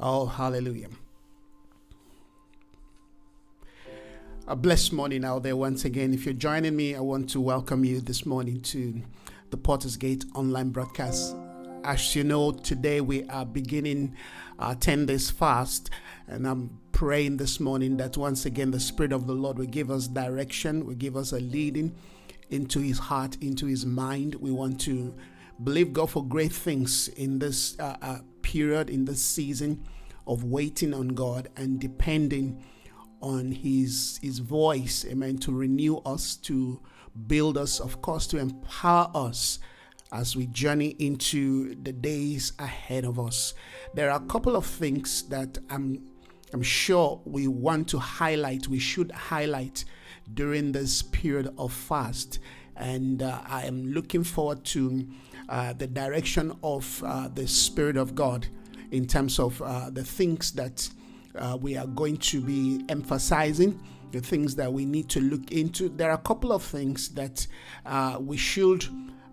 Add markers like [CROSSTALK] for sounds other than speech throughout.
Oh, hallelujah. A blessed morning out there once again. If you're joining me, I want to welcome you this morning to the PortalsGate online broadcast. As you know, today we are beginning our 10 days fast, and I'm praying this morning that once again the Spirit of the Lord will give us direction, will give us a leading into His heart, into His mind. We want to believe God for great things in this uh, uh, period, in this season of waiting on God and depending on His His voice, amen, to renew us, to build us, of course, to empower us as we journey into the days ahead of us. There are a couple of things that I'm I'm sure we want to highlight, we should highlight during this period of fast. And uh, I am looking forward to uh, the direction of uh, the Spirit of God in terms of uh, the things that uh, we are going to be emphasizing, the things that we need to look into. There are a couple of things that uh, we should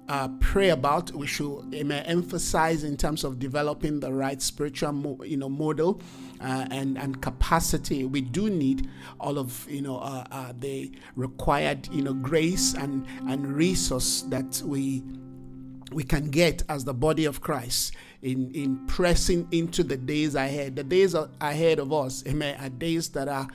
uh, pray about. We should emphasize in terms of developing the right spiritual, mo- you know, model and and capacity. We do need all of you know the required you know grace and and resource that we we can get as the body of Christ in in pressing into the days ahead. The days ahead of us, amen, are days that are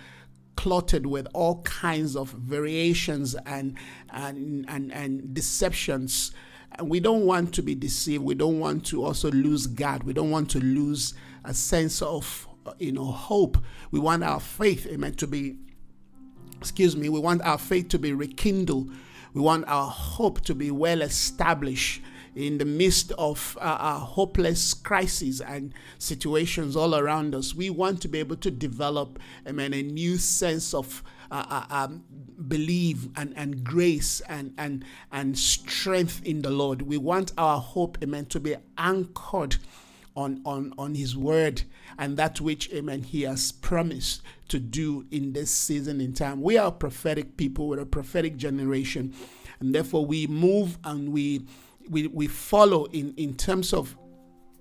cluttered with all kinds of variations and and and, and deceptions. And we don't want to be deceived. We don't want to also lose God. We don't want to lose a sense of you know hope. We want our faith, amen, to be excuse me, we want our faith to be rekindled. We want our hope to be well established in the midst of uh, uh, hopeless crises and situations all around us. We want to be able to develop amen, a new sense of uh, uh, um, belief and, and grace and, and, and strength in the Lord. We want our hope, amen, to be anchored on, on, on His word and that which, amen, He has promised to do in this season in time. We are prophetic people, we're a prophetic generation, and therefore we move and we we, we follow in, in terms of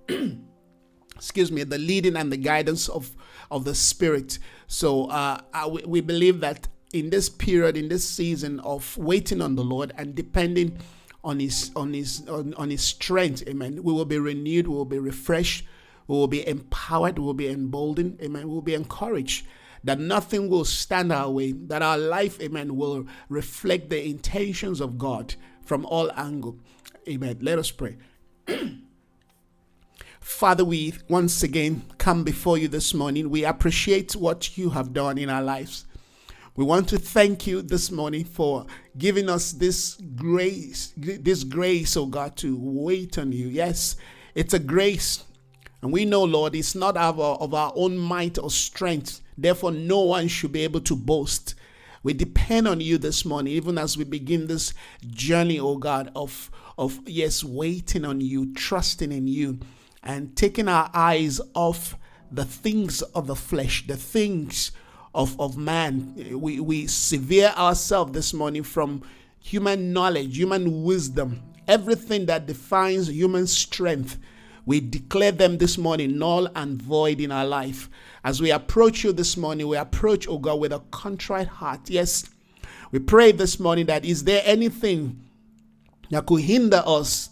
[CLEARS THROAT] excuse me the leading and the guidance of of the spirit. So uh, we, we believe that in this period in this season of waiting on the lord and depending on his on his on, on his strength amen we will be renewed we will be refreshed we will be empowered we will be emboldened amen we will be encouraged. That nothing will stand our way that our life amen will reflect the intentions of god from all angle Amen. Let us pray. [CLEARS THROAT] Father, we once again come before you this morning. We appreciate what you have done in our lives. We want to thank you this morning for giving us this grace, this grace, oh God, to wait on you. Yes, it's a grace. And we know, Lord, it's not of our, of our own might or strength. Therefore, no one should be able to boast. We depend on you this morning, even as we begin this journey, oh God, of of, yes, waiting on you, trusting in you, and taking our eyes off the things of the flesh, the things of, of man. We, we sever ourselves this morning from human knowledge, human wisdom, everything that defines human strength. We declare them this morning null and void in our life. As we approach you this morning, we approach, oh God, with a contrite heart. Yes, we pray this morning that is there anything that could hinder us,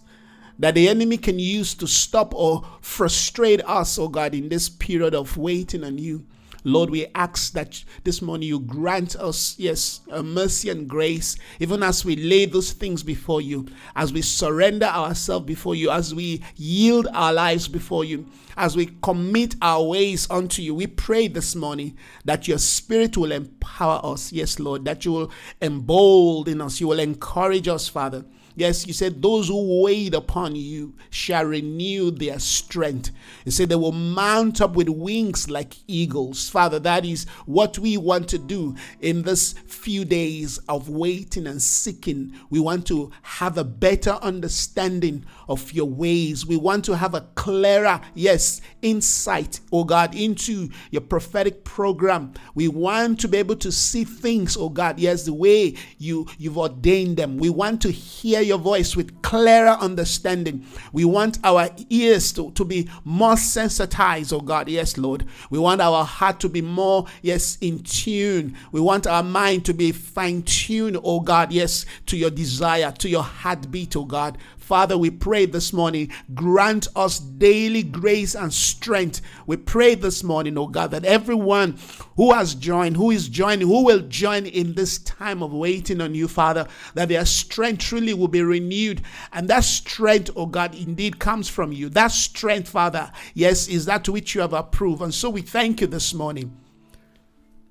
that the enemy can use to stop or frustrate us, oh God, in this period of waiting on you. Lord, we ask that this morning you grant us, yes, a mercy and grace, even as we lay those things before you, as we surrender ourselves before you, as we yield our lives before you, as we commit our ways unto you. We pray this morning that your spirit will empower us, yes, Lord, that you will embolden us, you will encourage us, Father Yes, you said, Those who wait upon you shall renew their strength. You said, They will mount up with wings like eagles. Father, that is what we want to do in this few days of waiting and seeking. We want to have a better understanding of your ways. We want to have a clearer, yes, insight, oh God, into your prophetic program. We want to be able to see things, oh God, yes, the way you, you've ordained them. We want to hear your voice with clearer understanding. We want our ears to, to be more sensitized, oh God. Yes, Lord. We want our heart to be more, yes, in tune. We want our mind to be fine tuned, oh God, yes, to your desire, to your heartbeat, oh God. Father, we pray this morning, grant us daily grace and strength. We pray this morning, oh God, that everyone who has joined, who is joining, who will join in this time of waiting on you, Father, that their strength truly will be renewed. And that strength, oh God, indeed comes from you. That strength, Father, yes, is that which you have approved. And so we thank you this morning.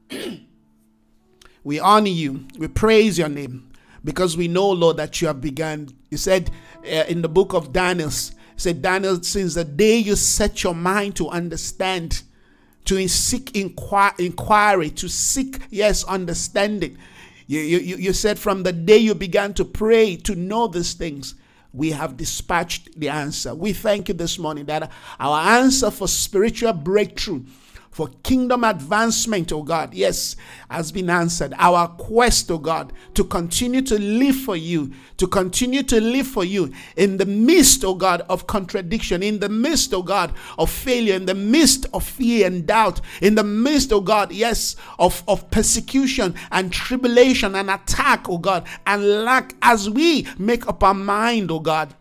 [CLEARS THROAT] we honor you. We praise your name because we know, Lord, that you have begun. You said uh, in the book of Daniel, said Daniel, since the day you set your mind to understand, to seek inquir- inquiry, to seek, yes, understanding. You, you, you said from the day you began to pray to know these things, we have dispatched the answer. We thank you this morning that our answer for spiritual breakthrough for kingdom advancement, oh God, yes, has been answered. Our quest, oh God, to continue to live for you, to continue to live for you in the midst, oh God, of contradiction, in the midst, oh God, of failure, in the midst of fear and doubt, in the midst, oh God, yes, of, of persecution and tribulation and attack, oh God, and lack as we make up our mind, oh God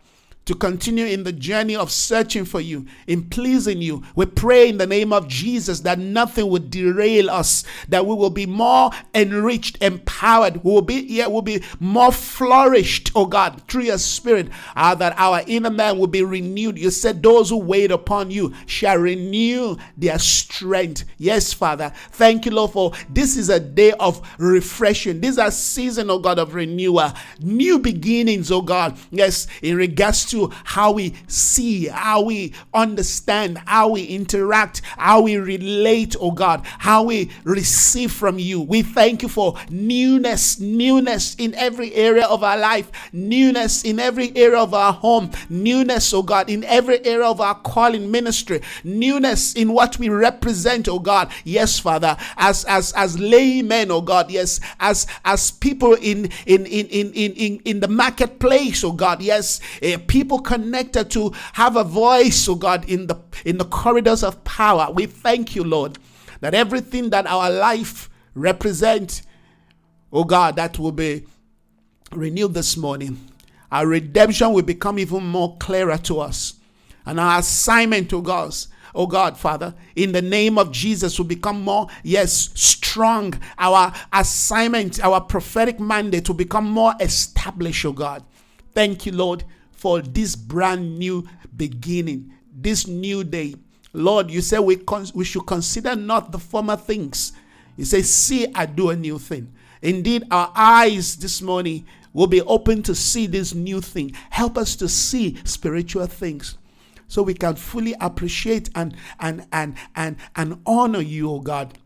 to continue in the journey of searching for you, in pleasing you. We pray in the name of Jesus that nothing would derail us, that we will be more enriched, empowered, we will be, yeah, will be more flourished, oh God, through your spirit, uh, that our inner man will be renewed. You said, Those who wait upon you shall renew their strength. Yes, Father. Thank you, Lord, for this is a day of refreshing. This is a season, oh God, of renewal, new beginnings, oh God. Yes, in regards to how we see, how we understand, how we interact, how we relate, oh God, how we receive from you. We thank you for newness, newness in every area of our life, newness in every area of our home, newness, oh God, in every area of our calling ministry, newness in what we represent, oh God. Yes, Father, as as as laymen, oh God, yes, as as people in in in in in in, the marketplace, oh God, yes, uh, people people connected to have a voice, oh God, in the in the corridors of power. We thank you, Lord, that everything that our life represent, oh God, that will be renewed this morning. Our redemption will become even more clearer to us. And our assignment to God, oh God, Father, in the name of Jesus will become more, yes, strong. Our assignment, our prophetic mandate will become more established, oh God. Thank you, Lord, for this brand new beginning, this new day. Lord, you say we, con- we should consider not the former things. You say, See, I do a new thing. Indeed, our eyes this morning will be open to see this new thing. Help us to see spiritual things so we can fully appreciate and and and and, and honor you, oh God.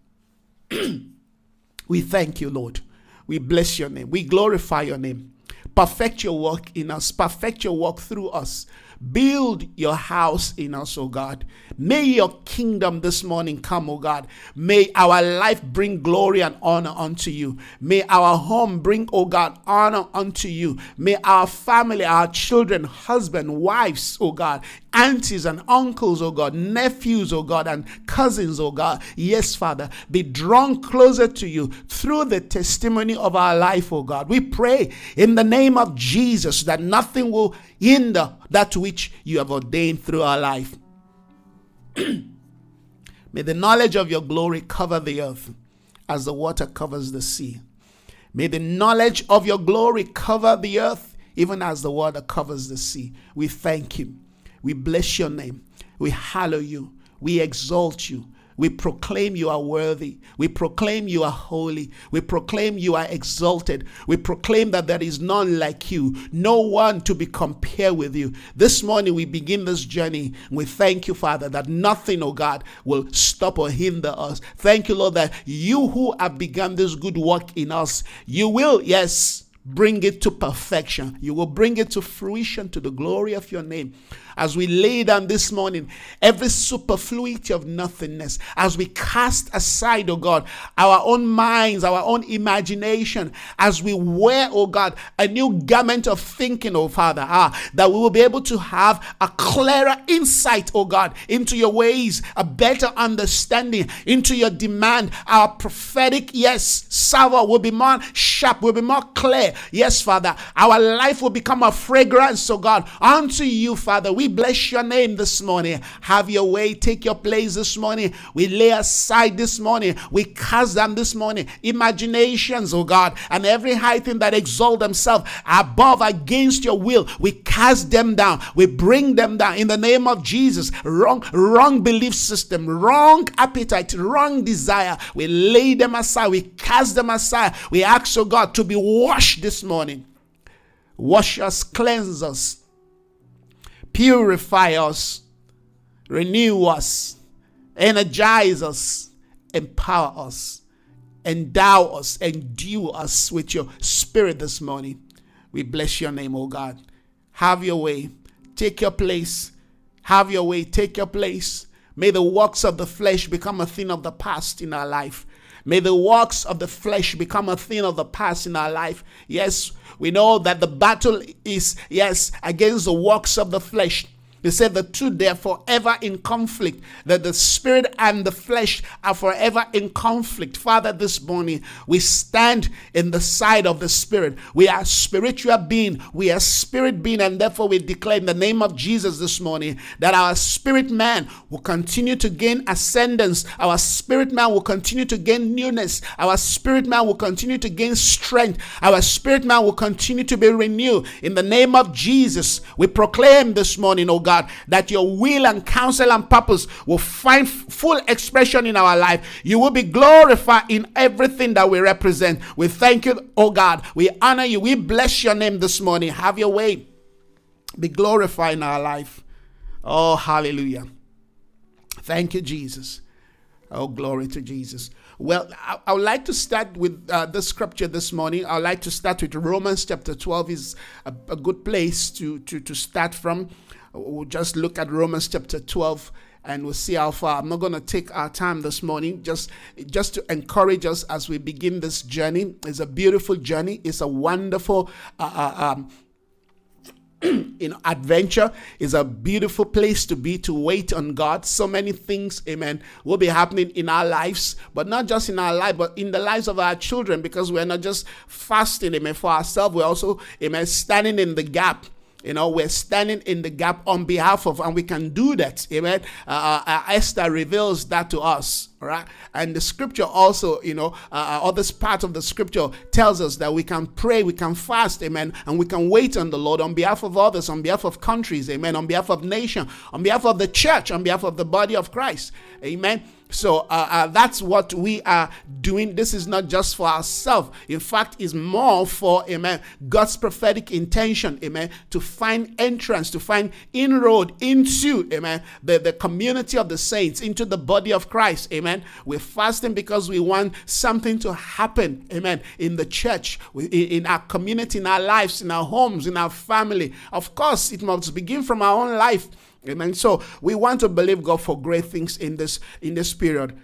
[CLEARS THROAT] we thank you, Lord. We bless your name. We glorify your name. Perfect your work in us, perfect your work through us. Build your house in us, oh God. May your kingdom this morning come, O God. May our life bring glory and honor unto you. May our home bring, O God, honor unto you. May our family, our children, husband, wives, O God, aunties and uncles, O God, nephews, O God, and cousins, O God. Yes, Father, be drawn closer to you through the testimony of our life, O God. We pray in the name of Jesus that nothing will hinder that which you have ordained through our life. [CLEARS THROAT] May the knowledge of your glory cover the earth as the water covers the sea. May the knowledge of your glory cover the earth even as the water covers the sea. We thank you. We bless your name. We hallow you. We exalt you. We proclaim you are worthy. We proclaim you are holy. We proclaim you are exalted. We proclaim that there is none like you, no one to be compared with you. This morning we begin this journey. We thank you, Father, that nothing, oh God, will stop or hinder us. Thank you, Lord, that you who have begun this good work in us, you will, yes, bring it to perfection. You will bring it to fruition to the glory of your name. As we lay down this morning every superfluity of nothingness, as we cast aside, oh God, our own minds, our own imagination, as we wear, oh God, a new garment of thinking, oh Father, ah, that we will be able to have a clearer insight, oh God, into your ways, a better understanding into your demand. Our prophetic, yes, salvo will be more sharp, will be more clear. Yes, Father, our life will become a fragrance, oh God, unto you, Father. We bless your name this morning. Have your way, take your place this morning. We lay aside this morning, we cast them this morning, imaginations, oh God, and every high thing that exalt themselves above against your will, we cast them down, we bring them down in the name of Jesus. Wrong, wrong belief system, wrong appetite, wrong desire. We lay them aside, we cast them aside. We ask, oh God, to be washed this morning. Wash us, cleanse us, purify us, renew us, energize us, empower us, endow us, endue us with your spirit this morning. We bless your name, oh God. Have your way. Take your place. Have your way. Take your place. May the works of the flesh become a thing of the past in our life. May the works of the flesh become a thing of the past in our life. Yes, we know that the battle is, yes, against the works of the flesh. They said the two they are forever in conflict, that the spirit and the flesh are forever in conflict. Father, this morning we stand in the side of the spirit. We are spiritual being, we are spirit being, and therefore we declare in the name of Jesus this morning that our spirit man will continue to gain ascendance, our spirit man will continue to gain newness, our spirit man will continue to gain strength, our spirit man will continue to be renewed. In the name of Jesus, we proclaim this morning, oh God God, that your will and counsel and purpose will find full expression in our life. You will be glorified in everything that we represent. We thank you, oh God. We honor you. We bless your name this morning. Have your way. Be glorified in our life. Oh, hallelujah. Thank you, Jesus. Oh, glory to Jesus. Well, I, I would like to start with uh, the scripture this morning. I would like to start with Romans chapter 12 is a, a good place to, to, to start from. We'll just look at Romans chapter 12 and we'll see how far. I'm not going to take our time this morning, just just to encourage us as we begin this journey. It's a beautiful journey. It's a wonderful. Uh, uh um, [CLEARS THROAT] you know, adventure is a beautiful place to be to wait on God. So many things, amen, will be happening in our lives, but not just in our life, but in the lives of our children, because we're not just fasting, amen, for ourselves, we're also, amen, standing in the gap you know, we're standing in the gap on behalf of, and we can do that. Amen. Uh, uh, uh Esther reveals that to us. Right. And the scripture also, you know, uh, uh, other part of the scripture tells us that we can pray, we can fast, amen, and we can wait on the Lord on behalf of others, on behalf of countries, amen, on behalf of nation, on behalf of the church, on behalf of the body of Christ, amen. So uh, uh, that's what we are doing. This is not just for ourselves. In fact, it's more for amen God's prophetic intention, amen, to find entrance, to find inroad into amen the, the community of the saints, into the body of Christ, amen. We're fasting because we want something to happen, amen, in the church, in our community, in our lives, in our homes, in our family. Of course, it must begin from our own life Amen. So we want to believe God for great things in this in this period.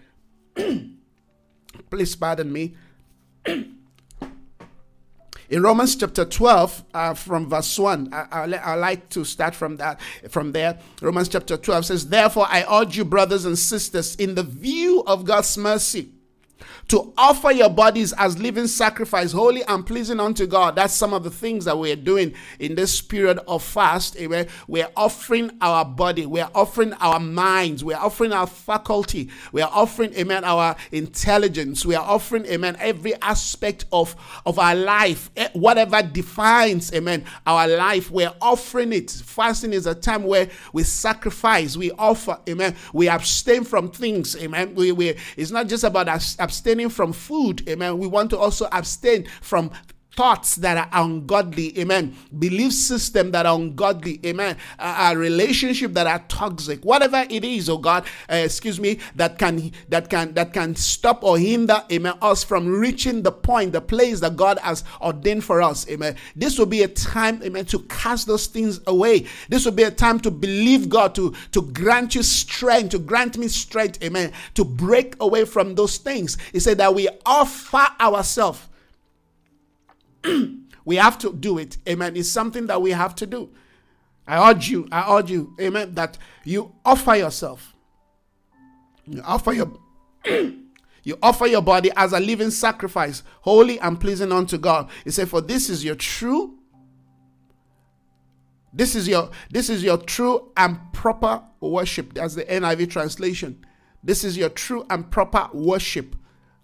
[CLEARS THROAT] Please pardon me. [CLEARS THROAT] in Romans chapter 12, uh, from verse 1, I, I, I, like to start from that, from there. Romans chapter 12 says, Therefore, I urge you, brothers and sisters, in the view of God's mercy, to offer your bodies as living sacrifice, holy and pleasing unto God. That's some of the things that we're doing in this period of fast. Amen. We're offering our body, we're offering our minds, we're offering our faculty, we're offering, amen, our intelligence, we are offering, amen, every aspect of, of our life, eh, whatever defines, amen, our life, we're offering it. Fasting is a time where we sacrifice, we offer, amen, we abstain from things, amen. We, we, it's not just about abstaining abstaining from food, amen, we want to also abstain from thoughts that are ungodly, amen, belief system that are ungodly, amen, a, relationship that are toxic, whatever it is, oh God, uh, excuse me, that can that can that can stop or hinder, amen, us from reaching the point, the place that God has ordained for us, amen. This will be a time, amen, to cast those things away. This will be a time to believe God to to grant you strength, to grant me strength, amen, to break away from those things. He said that we offer ourselves [CLEARS THROAT] we have to do it. Amen. It's something that we have to do. I urge you, I urge you, amen, that you offer yourself. You offer your [CLEARS THROAT] you offer your body as a living sacrifice, holy and pleasing unto God. He said, For this is your true. This is your this is your true and proper worship. That's the NIV translation. This is your true and proper worship.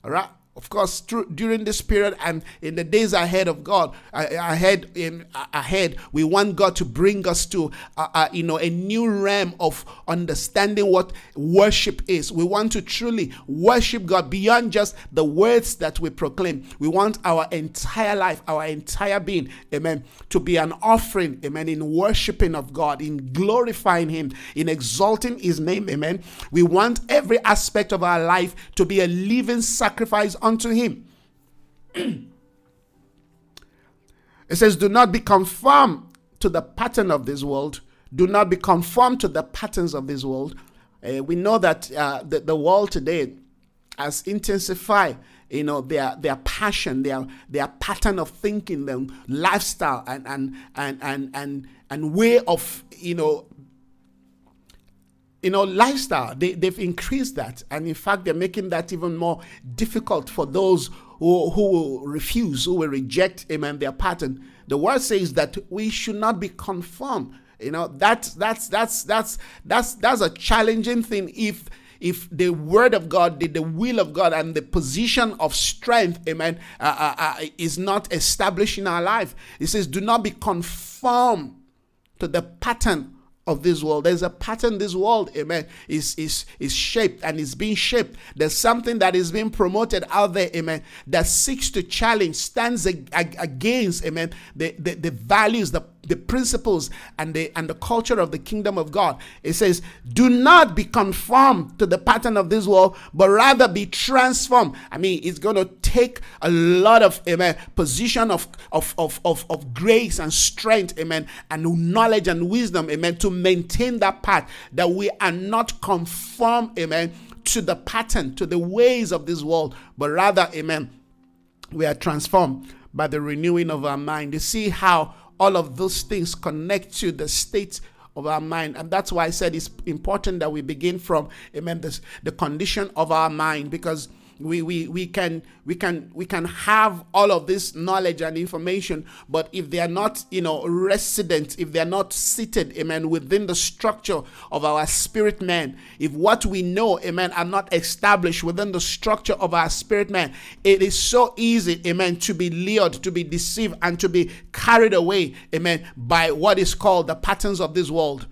All right of course through, during this period and in the days ahead of god ahead in ahead we want god to bring us to uh, uh, you know a new realm of understanding what worship is. We want to truly worship god beyond just the words that we proclaim. We want our entire life our entire being amen to be an offering amen in worshiping of god in glorifying him in exalting his name amen. We want every aspect of our life to be a living sacrifice unto him. [CLEARS THROAT] it says, Do not be conformed to the pattern of this world. Do not be conformed to the patterns of this world. Uh, we know that uh, the, the world today has intensified you know their their passion their their pattern of thinking their lifestyle and and and and and, and way of you know you know, lifestyle. They, they've increased that. And in fact, they're making that even more difficult for those who, who will refuse, who will reject, amen, their pattern. The word says that we should not be conformed. You know, that's that's that's that's that's that's a challenging thing if if the word of God, the, the will of God, and the position of strength, amen, uh, uh, uh, is not established in our life. It says, do not be conformed to the pattern of this world. There's a pattern this world, amen, is, is, is shaped and is being shaped. There's something that is being promoted out there, amen, that seeks to challenge, stands against, amen, the, the, the values, the the principles and the and the culture of the kingdom of God. It says, "Do not be conformed to the pattern of this world, but rather be transformed." I mean, it's going to take a lot of amen position of of of of, of grace and strength, amen, and knowledge and wisdom, amen, to maintain that path that we are not conformed, amen, to the pattern, to the ways of this world, but rather, amen, we are transformed by the renewing of our mind. You see how all of those things connect to the state of our mind. And that's why I said it's important that we begin from, amen, this, the condition of our mind because we, we, we can we can we can have all of this knowledge and information but if they are not you know resident if they are not seated amen within the structure of our spirit man if what we know amen are not established within the structure of our spirit man it is so easy amen to be lured to be deceived and to be carried away amen by what is called the patterns of this world.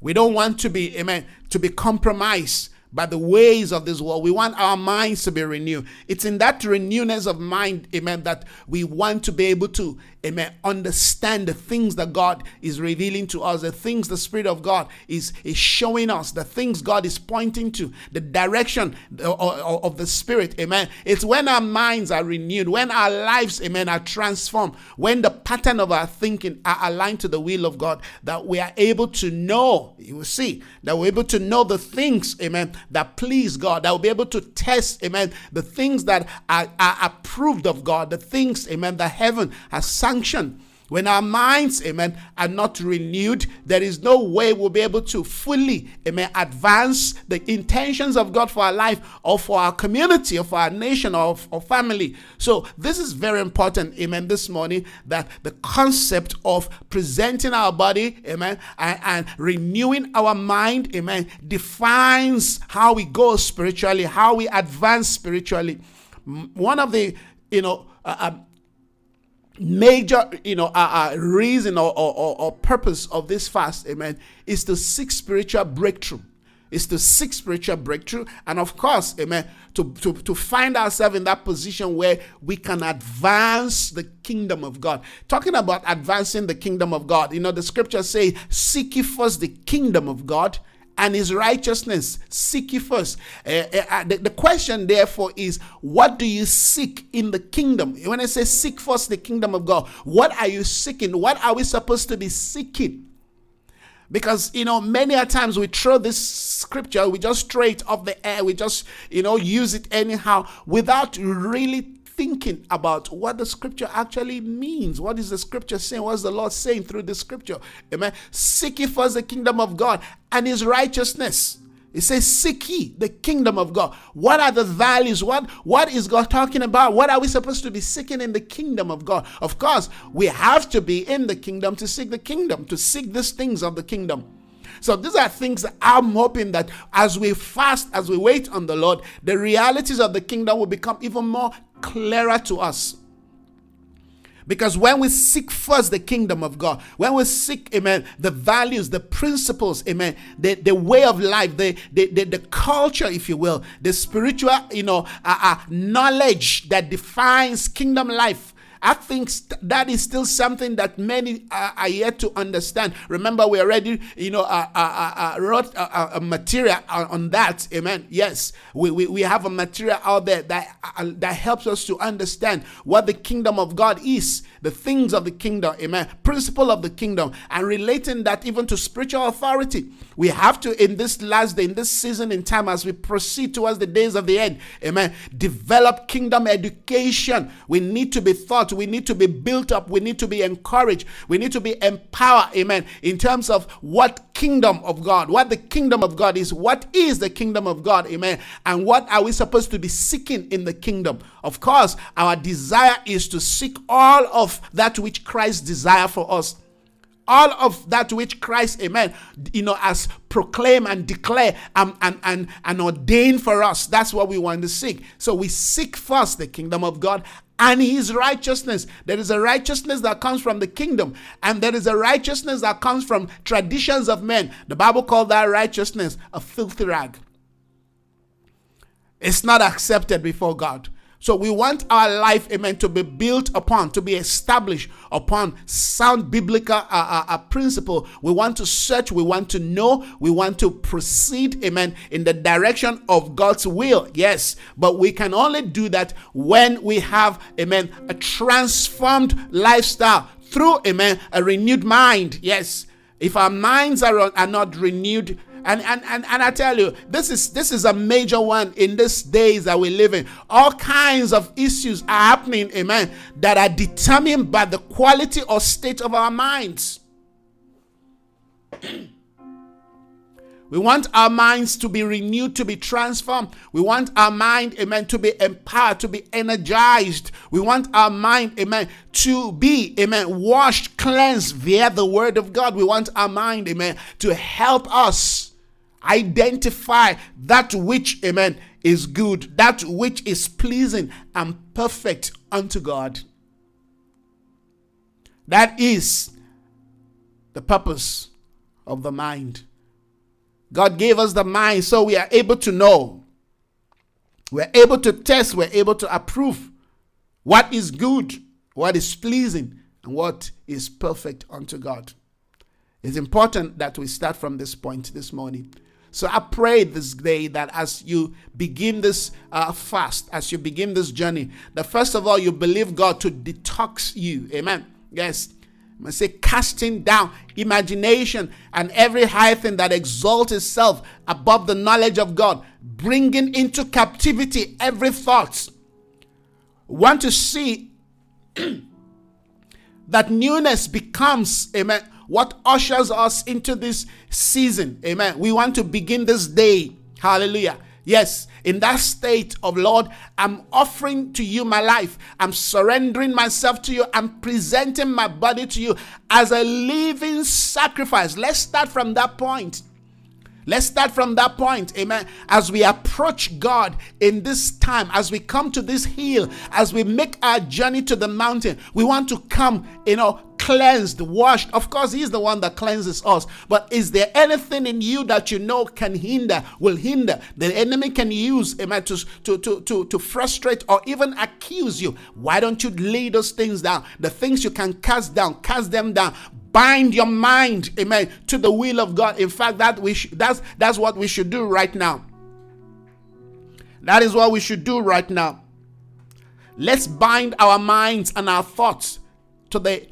We don't want to be amen to be compromised by the ways of this world. We want our minds to be renewed. It's in that renewness of mind, amen, that we want to be able to, amen, understand the things that God is revealing to us, the things the Spirit of God is, is showing us, the things God is pointing to, the direction of the Spirit, amen. It's when our minds are renewed, when our lives, amen, are transformed, when the pattern of our thinking are aligned to the will of God, that we are able to know, you will see, that we're able to know the things, amen, that please God, that will be able to test, amen, the things that are, are approved of God, the things, amen, that heaven has sanctioned when our minds, amen, are not renewed, there is no way we'll be able to fully, amen, advance the intentions of God for our life or for our community or for our nation or, family. So, this is very important, amen, this morning that the concept of presenting our body, amen, and, and renewing our mind, amen, defines how we go spiritually, how we advance spiritually. One of the, you know, uh, uh major you know uh, uh, reason or, or, or, purpose of this fast amen is to seek spiritual breakthrough. Is to seek spiritual breakthrough. And of course amen to, to, to find ourselves in that position where we can advance the kingdom of god. Talking about advancing the kingdom of god you know the scriptures say seek ye first the kingdom of god and his righteousness. Seek ye first. Uh, uh, the, the, question, therefore, is what do you seek in the kingdom? When I say seek first the kingdom of God, what are you seeking? What are we supposed to be seeking? Because, you know, many a times we throw this scripture, we just throw it off the air, we just, you know, use it anyhow without really thinking about what the scripture actually means. What is the scripture saying? What's the Lord saying through the scripture? Amen. Seek ye first the kingdom of God and his righteousness. It says, Seek ye the kingdom of God. What are the values? What, what is God talking about? What are we supposed to be seeking in the kingdom of God? Of course, we have to be in the kingdom to seek the kingdom, to seek these things of the kingdom. So these are things that I'm hoping that as we fast, as we wait on the Lord, the realities of the kingdom will become even more clearer to us. Because when we seek first the kingdom of God, when we seek, amen, the values, the principles, amen, the, the way of life, the, the, the, the culture, if you will, the spiritual, you know, uh, uh, knowledge that defines kingdom life, I think that is still something that many are, are yet to understand. Remember, we already, you know, uh, uh, uh wrote a, a, material on that. Amen. Yes, we, we, we have a material out there that uh, that helps us to understand what the kingdom of God is, the things of the kingdom. Amen. Principle of the kingdom, and relating that even to spiritual authority. We have to, in this last day, in this season in time, as we proceed towards the days of the end, amen, develop kingdom education. We need to be taught, we need to be built up, we need to be encouraged, we need to be empowered, amen, in terms of what kingdom of God, what the kingdom of God is, what is the kingdom of God, amen, and what are we supposed to be seeking in the kingdom. Of course, our desire is to seek all of that which Christ desire for us all of that which Christ, amen, you know, has proclaimed and declared and, and, and, and ordained for us. That's what we want to seek. So we seek first the kingdom of God and his righteousness. There is a righteousness that comes from the kingdom, and there is a righteousness that comes from traditions of men. The Bible called that righteousness a filthy rag. It's not accepted before God. So we want our life, amen, to be built upon, to be established upon sound biblical uh, uh, uh, principle. We want to search, we want to know, we want to proceed, amen, in the direction of God's will. Yes, but we can only do that when we have, amen, a transformed lifestyle through, amen, a renewed mind. Yes, if our minds are, are not renewed, and, and, and, and I tell you, this is this is a major one in these days that we live in. All kinds of issues are happening, amen, that are determined by the quality or state of our minds. [CLEARS THROAT] We want our minds to be renewed, to be transformed. We want our mind, amen, to be empowered, to be energized. We want our mind, amen, to be, amen, washed, cleansed via the word of God. We want our mind, amen, to help us Identify that which, amen, is good, that which is pleasing and perfect unto God. That is the purpose of the mind. God gave us the mind so we are able to know. We're able to test, we're able to approve what is good, what is pleasing, and what is perfect unto God. It's important that we start from this point this morning. So I pray this day that as you begin this uh, fast, as you begin this journey, that first of all you believe God to detox you. Amen. Yes. I say casting down imagination and every high thing that exalts itself above the knowledge of God, bringing into captivity every thought. Want to see [CLEARS THROAT] that newness becomes, amen, what ushers us into this season. Amen. We want to begin this day. Hallelujah. Yes, in that state of Lord, I'm offering to you my life. I'm surrendering myself to you. I'm presenting my body to you as a living sacrifice. Let's start from that point. Let's start from that point, amen. As we approach God in this time, as we come to this hill, as we make our journey to the mountain, we want to come, you know, cleansed, washed. Of course, He's the one that cleanses us. But is there anything in you that you know can hinder, will hinder? The enemy can use eh, amen, to, to, to, to, frustrate or even accuse you. Why don't you lay those things down? The things you can cast down, cast them down bind your mind eh, amen to the will of god in fact that we that's that's what we should do right now that is what we should do right now let's bind our minds and our thoughts to the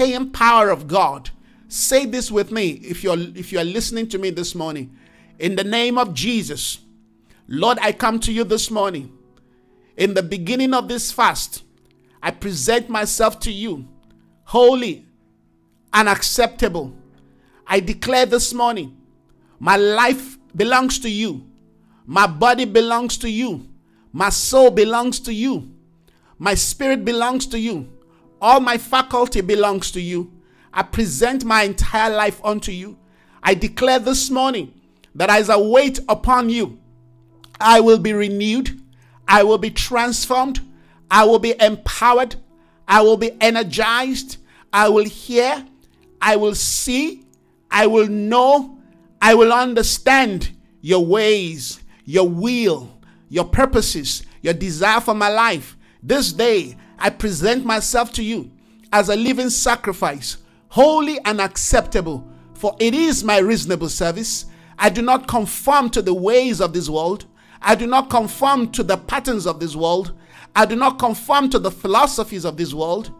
staying power of God. Say this with me if you're if you're listening to me this morning. In the name of Jesus, Lord, I come to you this morning. In the beginning of this fast, I present myself to you, holy and acceptable. I declare this morning, my life belongs to you. My body belongs to you. My soul belongs to you. My spirit belongs to you. All my faculty belongs to you. I present my entire life unto you. I declare this morning that as I wait upon you, I will be renewed, I will be transformed, I will be empowered, I will be energized, I will hear, I will see, I will know, I will understand your ways, your will, your purposes, your desire for my life. This day, I present myself to you as a living sacrifice, holy and acceptable, for it is my reasonable service. I do not conform to the ways of this world. I do not conform to the patterns of this world. I do not conform to the philosophies of this world.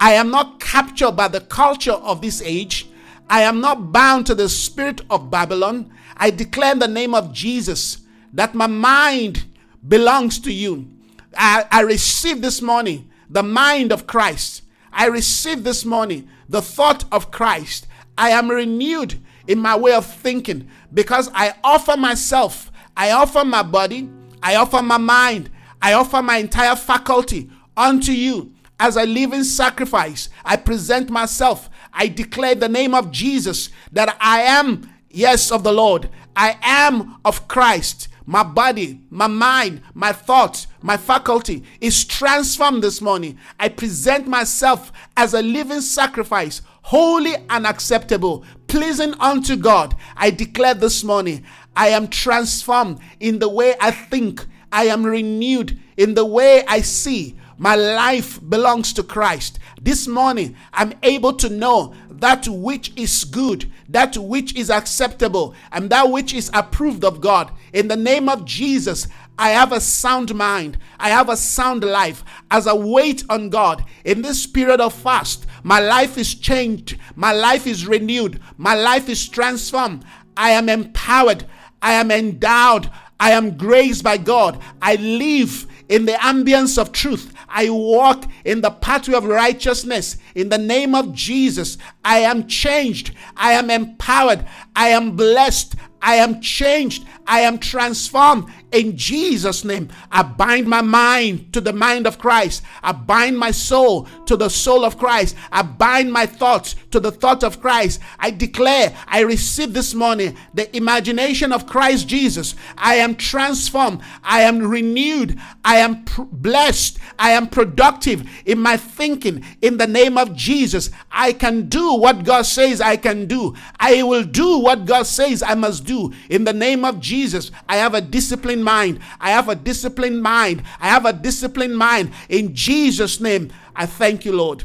I am not captured by the culture of this age. I am not bound to the spirit of Babylon. I declare in the name of Jesus that my mind belongs to you. I, I receive this morning the mind of Christ. I receive this morning the thought of Christ. I am renewed in my way of thinking because I offer myself, I offer my body, I offer my mind, I offer my entire faculty unto you as a living sacrifice. I present myself. I declare the name of Jesus that I am, yes, of the Lord. I am of Christ my body, my mind, my thoughts, my faculty is transformed this morning. I present myself as a living sacrifice, holy and acceptable, pleasing unto God. I declare this morning, I am transformed in the way I think, I am renewed in the way I see. My life belongs to Christ. This morning, I'm able to know that which is good, that which is acceptable, and that which is approved of God. In the name of Jesus, I have a sound mind. I have a sound life as I wait on God. In this period of fast, my life is changed. My life is renewed. My life is transformed. I am empowered. I am endowed. I am graced by God. I live in the ambience of truth. I walk in the pathway of righteousness. In the name of Jesus, I am changed. I am empowered. I am blessed. I am changed. I am transformed in Jesus' name. I bind my mind to the mind of Christ. I bind my soul to the soul of Christ. I bind my thoughts to the thought of Christ. I declare, I receive this morning the imagination of Christ Jesus. I am transformed. I am renewed. I am pr- blessed. I am productive in my thinking. In the name of Jesus, I can do what God says I can do. I will do what God says I must do. In the name of Jesus, I have a disciplined mind. I have a disciplined mind. I have a disciplined mind. In Jesus' name, I thank you, Lord.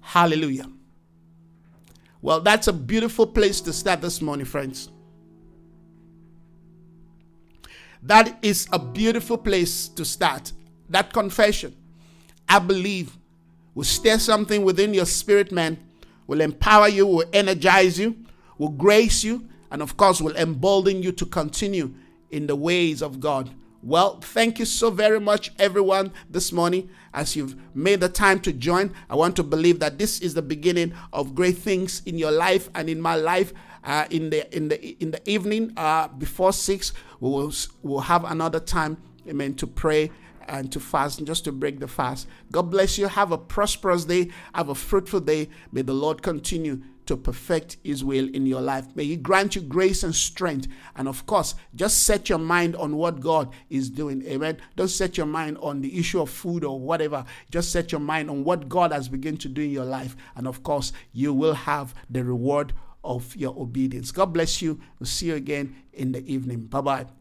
Hallelujah. Well, that's a beautiful place to start this morning, friends. That is a beautiful place to start. That confession, I believe, will stir something within your spirit, man, will empower you, will energize you, will grace you, and of course, will embolden you to continue in the ways of God. Well, thank you so very much, everyone, this morning. As you've made the time to join, I want to believe that this is the beginning of great things in your life and in my life. Uh, in the in the in the evening, uh, before six, we will we'll have another time, amen, to pray and to fast just to break the fast. God bless you. Have a prosperous day. Have a fruitful day. May the Lord continue to perfect His will in your life. May He grant you grace and strength. And of course, just set your mind on what God is doing. Amen. Don't set your mind on the issue of food or whatever. Just set your mind on what God has begun to do in your life. And of course, you will have the reward of your obedience. God bless you. We'll see you again in the evening. Bye bye.